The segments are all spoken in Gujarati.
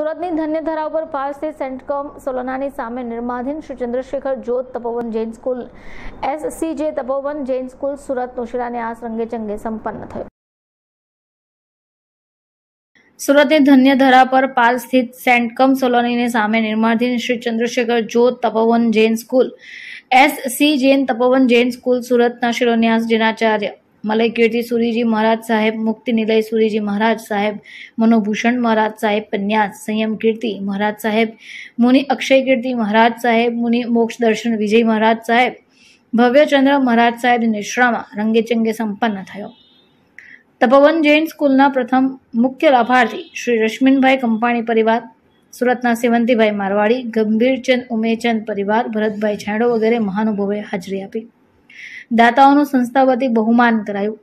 સુરતની ધન્યધરા ઉપર પાર સ્થિત સેન્ટકોમ સોલોનાની સામે નિર્માધીન Shri Chandrashekhar Jot Tapovan Jain school, SCJ Tapovan Jain school સુરતનો શિલાન્યાસ રંગેચંગે સંપન્ન થયો. સુરતની ધન્યધરા પર પાલ સ્થિત સેન્ટકમ સોલોનીની સામે નિર્માધીન Shri Chandrashekhar Jot Tapovan Jain school, SC Jain Tapovan Jain school સુરતના શિરોન્યાસ જૈનાચાર્ય મલય કીર્તિ સુરીજી મહારાજ સાહેબ, મુક્તિ નિલય સુરીજી મહારાજ સાહેબ, મનોભૂષણ મહારાજ સાહેબ, પન્યાસ, સંયમ કીર્તિ મહારાજ સાહેબ, મુનિ અક્ષય કીર્તિ મહારાજ સાહેબ, મુનિ મોક્ષ દર્શન વિજય મહારાજ સાહેબ ભવ્યચંદ્ર મહારાજ સાહેબ નિશ્રામાં રંગેચંગે સંપન્ન થયો. તપોવન જૈન સ્કૂલના પ્રથમ મુખ્ય લાભાર્થી શ્રી રશ્મિનભાઈ કંપાણી પરિવાર, સુરતના સેવંતીભાઈ મારવાડી, ગંભીરચંદ ઉમેચંદ પરિવાર, ભરતભાઈ છાંડો વગેરે મહાનુભાવોએ હાજરી આપી. દાતાઓનું સંસ્થા વતી બહુમાન કરાયું.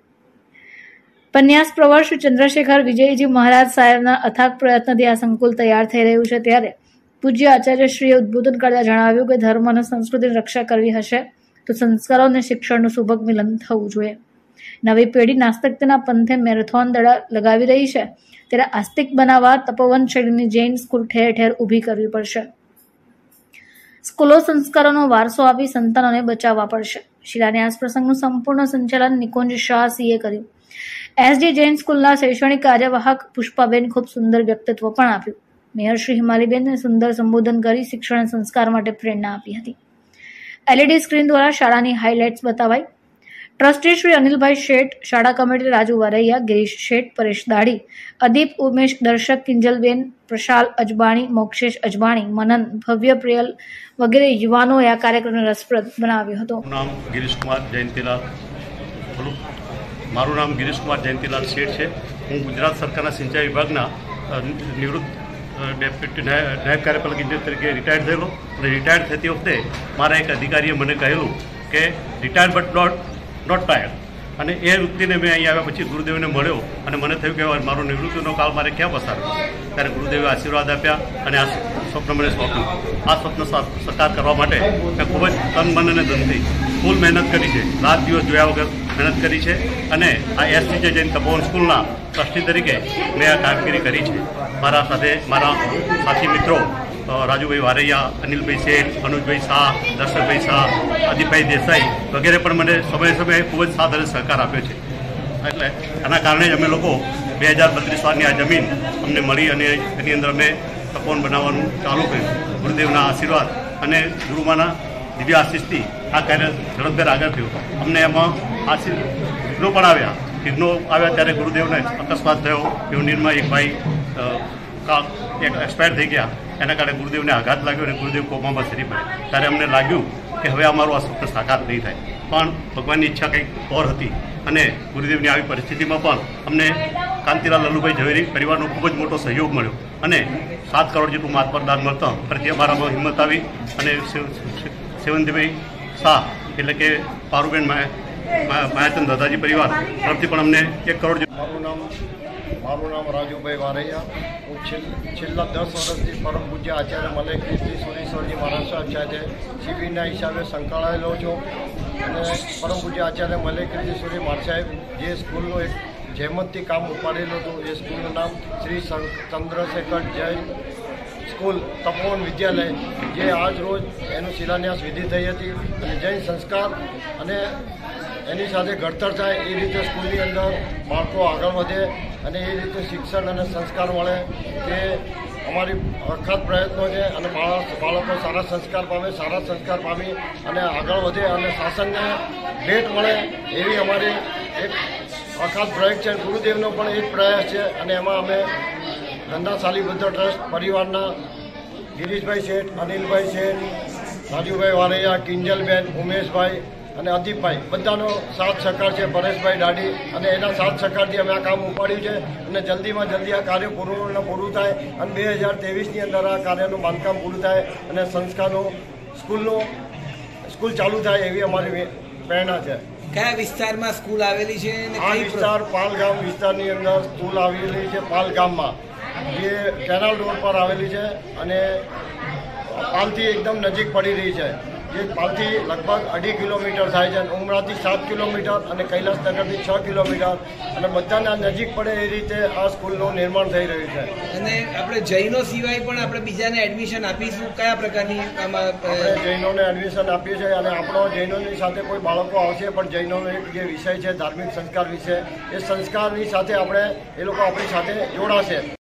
પન્યાસ પ્રવર શ્રી ચંદ્રશેખર વિજયજી મહારાજ સાહેબના અથાગ પ્રયત્નથી આ સંકુલ તૈયાર થઈ રહ્યું છે. ત્યારે પૂજ્ય આચાર્યશ્રીએ ઉદ્બોધન કરતા જણાવ્યું કે ધર્મ અને સંસ્કૃતિની રક્ષા કરવી હશે તો સંસ્કારો અને શિક્ષણનું સુભગ મિલન થવું જોઈએ. નવી પેઢી નાસ્તિકતાના પંથે મેરેથોન દડા લગાવી રહી છે. ત્યારે આસ્તિક બનાવવા તપોવન શૈલીની જૈન સ્કૂલ ઠેર ઠેર ઊભી કરવી પડશે. સ્કૂલો સંસ્કારોનો વારસો આપી સંતાનોને બચાવવા પડશે. શિલાન્યાસ પ્રસંગનું સંપૂર્ણ સંચાલન નિકુંજ શાહ સીએ કર્યું. એસડી જૈન સ્કૂલના શૈક્ષણિક કાર્યવાહક પુષ્પાબેન ખૂબ સુંદર વ્યક્તિત્વ પણ આપ્યું. મેયર શ્રી હિમાલીબેનને સુંદર સંબોધન કરી શિક્ષણ સંસ્કાર માટે પ્રેરણા આપી હતી. એલઈડી સ્ક્રીન દ્વારા શાળાની હાઇલાઇટ્સ બતાવાઈ. ટ્રસ્ટી શ્રી અનિલભાઈ શેઠ, શાળા કમિટી રાજુ વારૈયા, ગિરીશ શેઠ, પરેશ દાડી, અદીપ ઉમેશ, દર્શક કિંજલબેન, પ્રશાલ અજબાણી, મોક્ષેશ અજબાણી, મનન, ભવ્ય પ્રિયલ વગેરે યુવાનોએ આ કાર્યક્રમને રસપ્રદ બનાવ્યો હતો. નામ ગિરીશકુમાર જયંતિલાલ બોલું. મારું નામ ગિરીશકુમાર જયંતિલાલ શેઠ છે. હું ગુજરાત સરકારના સિંચાઈ વિભાગના નિવૃત્ત ડેપ્યુટી નાયબ કાર્યપાલક ઇજનેર તરીકે રિટાયર્ડ થયેલો. અને રિટાયર્ડ થતી વખતે મારા એક અધિકારીએ મને કહેલું કે retired but not not tired અને એ વૃત્તિને મેં અહીં આવ્યા પછી ગુરુદેવને મળ્યો અને મને થયું કે મારો નિવૃત્તિનો કાળ મારે ક્યાં પસાર ત્યારે ગુરુદેવે આશીર્વાદ આપ્યા અને આ સ્વપ્ન મને સ્વપ્ન, આ સ્વપ્ન સાકાર કરવા માટે મેં ખૂબ જ તન, મન અને ધનથી ફૂલ મહેનત કરી છે. રાત દિવસ જોયા વગર મહેનત કરી છે અને આ એસટી જે જૈન તપોવન સ્કૂલના ટ્રસ્ટી તરીકે મેં આ કામગીરી કરી છે. મારા સાથે, મારા સાથી મિત્રો રાજુભાઈ વારૈયા, અનિલભાઈ શેઠ, અનુજભાઈ શાહ, દર્શનભાઈ શાહ અદીપભાઈ દેસાઈ વગેરે પણ મને સમયે સમયે ખૂબ જ સાથ સહકાર આપ્યો છે. એટલે આના કારણે જ અમે લોકો બે હજાર બત્રીસ વારની આ જમીન અમને મળી અને એની અંદર અમે તપોન બનાવવાનું ચાલુ કર્યું. ગુરુદેવના આશીર્વાદ અને ગુરુમાના દિવ્ય આશીષથી આ કાર્ય ઝડપભેર આગળ થયું. અમને એમાં આશીર્ વિઘ્નો પણ આવ્યા. વિઘ્નો આવ્યા ત્યારે ગુરુદેવને અકસ્માત થયો. યુનિયનમાં એક ભાઈ એક એક્સપાયર થઈ ગયા. એના કારણે ગુરુદેવને આઘાત લાગ્યો અને ગુરુદેવ કોમામાં સરી પડ્યા. ત્યારે અમને લાગ્યું કે હવે અમારું આ સ્વપ્ન સાકાર નહીં થાય. પણ ભગવાનની ઈચ્છા કંઈક ઓર હતી અને ગુરુદેવની આવી પરિસ્થિતિમાં પણ અમને કાંતિલાલ લલ્લુભાઈ ઝવેરી પરિવારનો ખૂબ જ મોટો સહયોગ મળ્યો અને સાત કરોડ જેટલું માતપરદાન મળતા ફરીથી અમારામાં હિંમત આવી અને સેવ- સેવંતીભાઈ શાહ એટલે કે પારુબેન માયા માયા- માયાચંદ દાદાજી પરિવાર તરફથી પણ અમને એક કરોડ મારું નામ મારું નામ રાજુભાઈ વારૈયા. હું છેલ્લ- દસ વર્ષથી પરમ પૂજ્ય આચાર્ય મલય કીર્તિ સુરેશ્વરજી મહારાજ આચાર્ય શિબિરના હિસાબે સંકળાયેલો છું. અને પરમ પૂજ્ય આચાર્ય મલય કીર્તિ સૂર્ય મહારાજ સાહેબ, જે સ્કૂલનું એક જેમતથી કામ ઉપાડેલું હતું, એ સ્કૂલનું નામ શ્રી ચંદ્રશેખર જૈન સ્કૂલ તપોવન વિદ્યાલય, જે આજ રોજ એનું શિલાન્યાસ વિધિ થઈ હતી. અને જૈન સંસ્કાર અને એની સાથે ઘડતર થાય એ રીતે સ્કૂલની અંદર બાળકો આગળ વધે અને એ રીતે શિક્ષણ અને સંસ્કાર મળે તે અમારી અખાત પ્રયત્નો છે અને બાળક સારા સંસ્કાર પામે, સારા સંસ્કાર પામી અને આગળ વધે અને શાસનને ભેટ મળે એવી અમારી એક અખાત પ્રયોગ છે. ગુરુદેવનો પણ એ પ્રયાસ છે અને એમાં અમે ધંધાશાલી બુદ્ધ ટ્રસ્ટ પરિવારના ગિરીશભાઈ શેઠ, અનિલભાઈ શેઠ, રાજુભાઈ વારૈયા, કિંજલબેન, ઉમેશભાઈ અને અદીપભાઈ બધાનો સાથ સહકાર છે પરેશભાઈ દાઢી અને એના સાથ સહકારથી અમે આ કામ ઉપાડ્યું છે અને જલ્દીમાં જલ્દી આ કાર્ય પૂરું પૂરું થાય અને બે હજાર ત્રેવીસની અંદર આ કાર્યનું બાંધકામ પૂરું થાય અને સંસ્થાનું સ્કૂલનું સ્કૂલ ચાલુ થાય એવી અમારી પ્રેરણા છે. કયા વિસ્તારમાં સ્કૂલ આવેલી છે આ વિસ્તાર પાલગામ વિસ્તારની અંદર સ્કૂલ આવેલી છે પાલગામમાં. જે કેનાલ રોડ પર આવેલી છે અને પાલથી એકદમ નજીક પડી રહી છે. જે પાલથી લગભગ અઢી કિલોમીટર થાય છે અને ઉમરાથી સાત કિલોમીટર અને કૈલાસનગરથી છ કિલોમીટર. અને બધાના નજીક પડે એ રીતે આ સ્કૂલનું નિર્માણ થઈ રહ્યું છે. અને આપણે જૈનો સિવાય પણ આપણે બીજાને એડમિશન આપીશું. કયા પ્રકારની આપણે જૈનોને એડમિશન આપ્યું છે અને આપણો જૈનોની સાથે કોઈ બાળકો આવશે પણ જૈનોનો એક જે વિષય છે ધાર્મિક સંસ્કાર વિશે એ સંસ્કારની સાથે આપણે એ લોકો આપણી સાથે જોડાશે.